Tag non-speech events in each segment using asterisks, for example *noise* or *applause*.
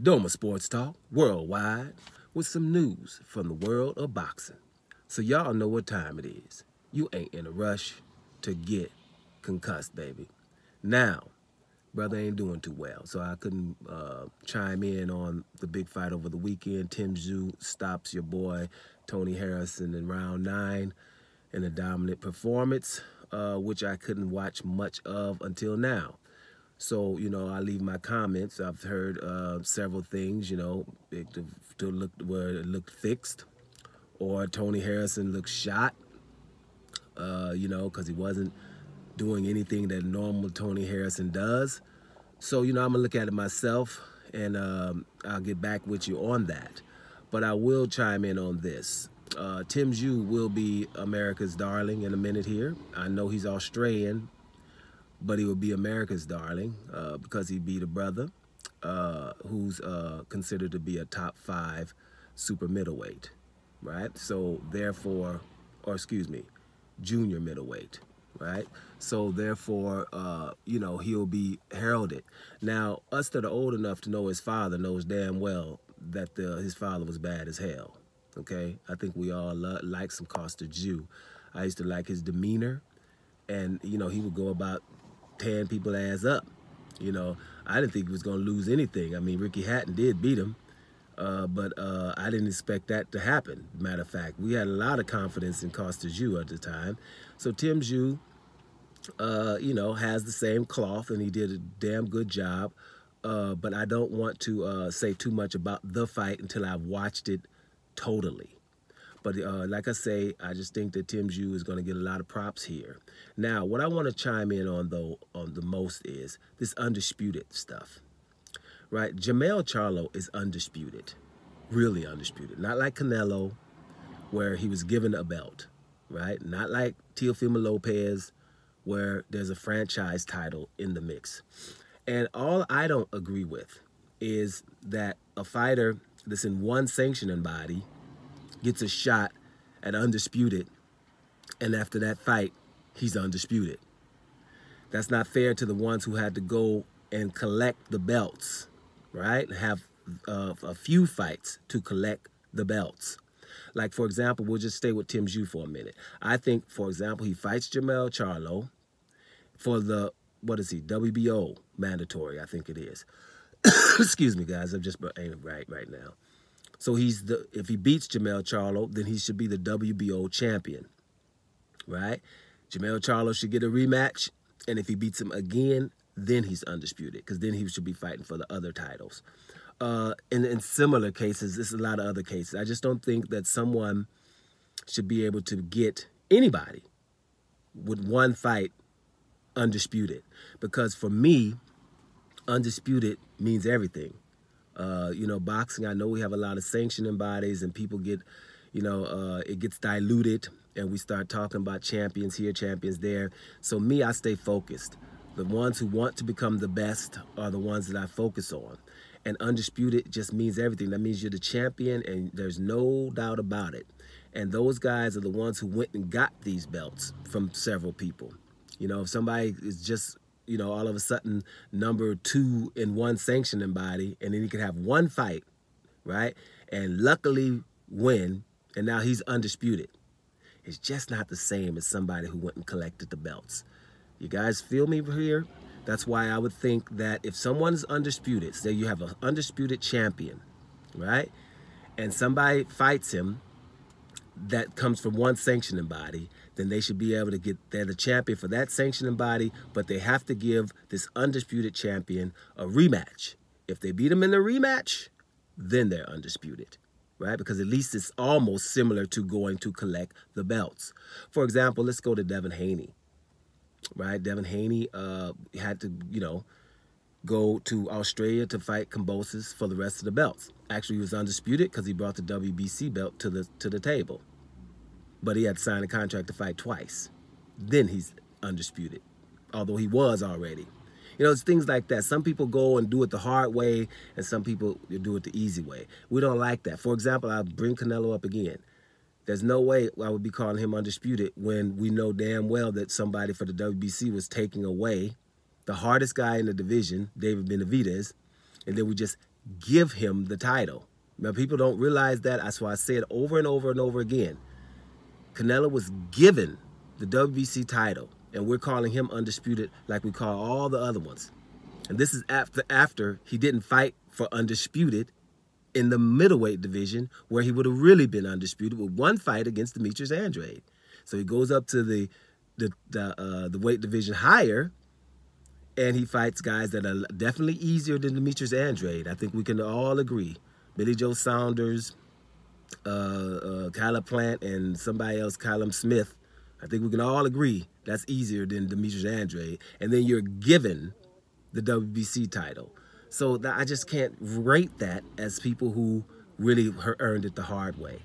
Doma Sports Talk worldwide with some news from the world of boxing. So y'all know what time it is. You ain't in a rush to get concussed, baby. Now, brother ain't doing too well, so I couldn't uh, chime in on the big fight over the weekend. Tim Tszyu stops your boy Tony Harrison in round nine in a dominant performance, uh, which I couldn't watch much of until now. So, you know, I leave my comments. I've heard uh, several things, you know, it, to, look where it looked fixed or Tony Harrison looked shot, uh, you know, because he wasn't doing anything that normal Tony Harrison does. So, you know, I'm going to look at it myself and um, I'll get back with you on that. But I will chime in on this. Uh, Tim Tszyu will be America's darling in a minute here. I know he's Australian, but he will be America's darling uh, because he beat a brother uh, who's uh, considered to be a top five super middleweight, right? So therefore, or excuse me, junior middleweight, right? So therefore, uh, you know, he'll be heralded. Now, us that are old enough to know his father knows damn well that the, his father was bad as hell, okay? I think we all like some Kostya Tszyu. I used to like his demeanor, and, you know, he would go about tearing people ass up. You know, I didn't think he was going to lose anything. I mean, Ricky Hatton did beat him, uh, but uh, I didn't expect that to happen. Matter of fact, we had a lot of confidence in Kostya Tszyu at the time. So Tim Tszyu, uh, you know, has the same cloth, and he did a damn good job. Uh, but I don't want to uh, say too much about the fight until I've watched it totally. But uh, like I say, I just think that Tim Tszyu is going to get a lot of props here. Now, what I want to chime in on, though, on the most is this undisputed stuff, right? Jermell Charlo is undisputed, really undisputed. Not like Canelo, where he was given a belt, right? Not like Teofimo Lopez, where there's a franchise title in the mix. And all I don't agree with is that a fighter that's in one sanctioning body gets a shot at undisputed, and after that fight, he's undisputed. That's not fair to the ones who had to go and collect the belts, right? Have uh, a few fights to collect the belts. Like, for example, we'll just stay with Tim Tszyu for a minute. I think, for example, he fights Jermell Charlo for the, what is he, WBO mandatory, I think it is. *coughs* Excuse me, guys, I'm just ain't right right now. So he's the if he beats Jermell Charlo, then he should be the WBO champion. Right? Jermell Charlo should get a rematch, and if he beats him again, then he's undisputed because then he should be fighting for the other titles. Uh, in similar cases, there's a lot of other cases. I just don't think that someone should be able to get anybody with one fight undisputed because for me, undisputed means everything. Uh, you know, boxing, I know we have a lot of sanctioning bodies and people get, you know, uh, it gets diluted and we start talking about champions here, champions there. So me, I stay focused. The ones who want to become the best are the ones that I focus on. And undisputed just means everything. That means you're the champion and there's no doubt about it. And those guys are the ones who went and got these belts from several people. You know, if somebody is just you know, all of a sudden number two in one sanctioning body, and then he could have one fight, right? And luckily win, and now he's undisputed. It's just not the same as somebody who went and collected the belts. You guys feel me here? That's why I would think that if someone's undisputed, say you have an undisputed champion, right? And somebody fights him that comes from one sanctioning body, then they should be able to get, they're the champion for that sanctioning body, but they have to give this undisputed champion a rematch. If they beat him in the rematch, then they're undisputed, right? Because at least it's almost similar to going to collect the belts. For example, let's go to Devin Haney, right? Devin Haney uh, had to, you know, go to Australia to fight Kambosos for the rest of the belts. Actually, he was undisputed because he brought the WBC belt to the to the table but he had to sign a contract to fight twice. Then he's undisputed, although he was already. You know, it's things like that. Some people go and do it the hard way, and some people do it the easy way. We don't like that. For example, I'll bring Canelo up again. There's no way I would be calling him undisputed when we know damn well that somebody for the WBC was taking away the hardest guy in the division, David Benavidez, and then we just give him the title. Now, people don't realize that. That's why I say it over and over and over again. Canelo was given the WBC title, and we're calling him undisputed like we call all the other ones. And this is after after he didn't fight for undisputed in the middleweight division, where he would have really been undisputed with one fight against Demetrius Andrade. So he goes up to the the the, uh, the weight division higher, and he fights guys that are definitely easier than Demetrius Andrade. I think we can all agree. Billy Joe Saunders, uh, uh, Caleb Plant, and somebody else, Callum Smith. I think we can all agree that's easier than Demetrius Andrade. And then you're given the WBC title. So that, I just can't rate that as people who really earned it the hard way.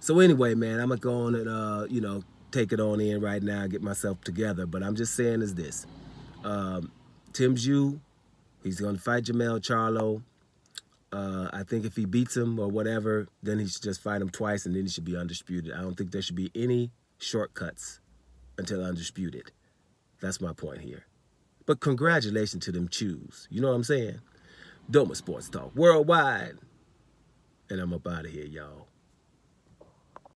So anyway, man, I'm gonna go on and uh, you know take it on in right now, get myself together. But I'm just saying is this: um, Tim Tszyu, he's gonna fight Jermell Charlo. Uh, I think if he beats him or whatever, then he should just fight him twice and then he should be undisputed. I don't think there should be any shortcuts until undisputed. That's my point here. But congratulations to them Tszyus. You know what I'm saying? Doma Sports Talk worldwide. And I'm up out of here, y'all.